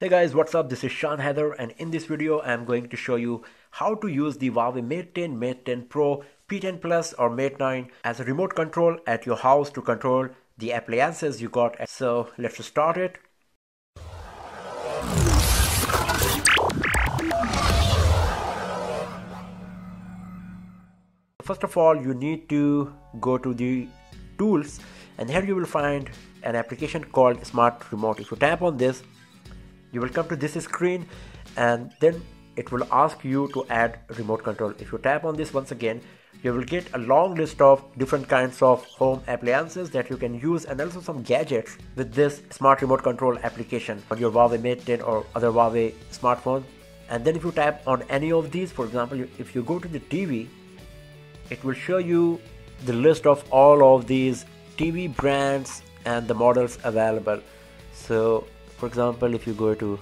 Hey guys, what's up? This is Shaan Haider and in this video I'm going to show you how to use the Huawei Mate 10, Mate 10 Pro, P10 Plus or Mate 9 as a remote control at your house to control the appliances you got. So let's start it. First of all, you need to go to the tools and here you will find an application called Smart Remote. If you tap on this, you will come to this screen and then it will ask you to add remote control. If you tap on this once again you will get a long list of different kinds of home appliances that you can use and also some gadgets with this smart remote control application on your Huawei Mate 10 or other Huawei smartphone. And then if you tap on any of these for example if you go to the TV it will show you the list of all of these TV brands and the models available. So for example if you go to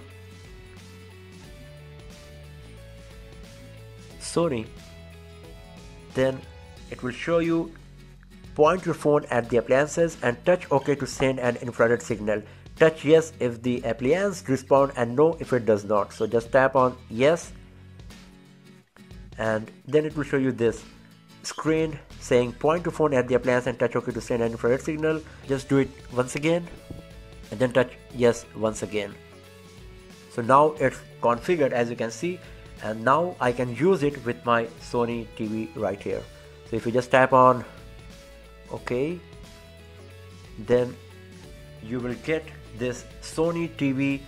Sony then it will show you point your phone at the appliances and touch OK to send an infrared signal. Touch yes if the appliance respond and no if it does not. So just tap on yes and then it will show you this screen saying point to phone at the appliance and touch OK to send an infrared signal. Just do it once again and then touch yes once again. So now it's configured as you can see and now I can use it with my Sony TV right here. So if you just tap on OK then you will get this Sony TV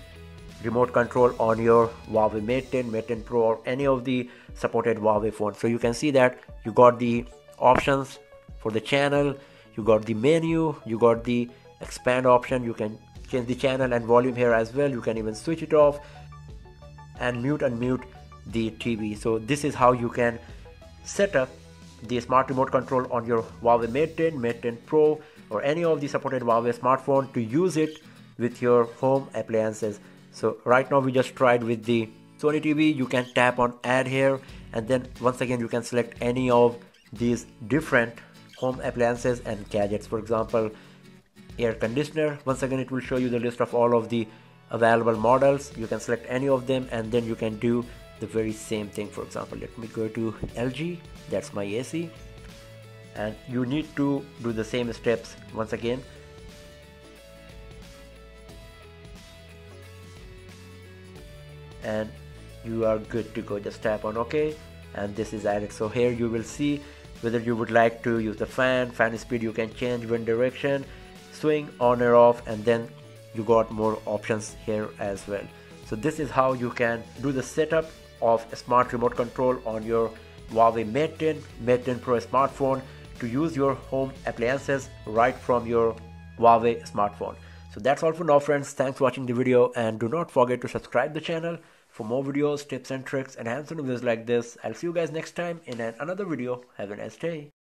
remote control on your Huawei Mate 10, Mate 10 Pro or any of the supported Huawei phones. So you can see that you got the options for the channel you got the menu you got the expand option you can change the channel and volume here as well. You can even switch it off and mute and mute the TV so this is how you can set up the smart remote control on your Huawei Mate 10, Mate 10 Pro or any of the supported Huawei smartphone to use it with your home appliances. So right now we just tried with the Sony TV you can tap on add here and then once again you can select any of these different home appliances and gadgets. For example air conditioner. Once again it will show you the list of all of the available models. You can select any of them and then you can do the very same thing. For example let me go to LG that's my AC and you need to do the same steps once again. And you are good to go. Just tap on ok. And this is added so here you will see whether you would like to use the fan. Fan speed you can change wind direction swing on or off and then you got more options here as well so this is how you can do the setup of a smart remote control on your Huawei Mate 10, Mate 10 Pro smartphone to use your home appliances right from your Huawei smartphone. So that's all for now friends. Thanks for watching the video and do not forget to subscribe the channel for more videos, tips and tricks and hands-on videos like this. I'll see you guys next time in an another video. Have a nice day.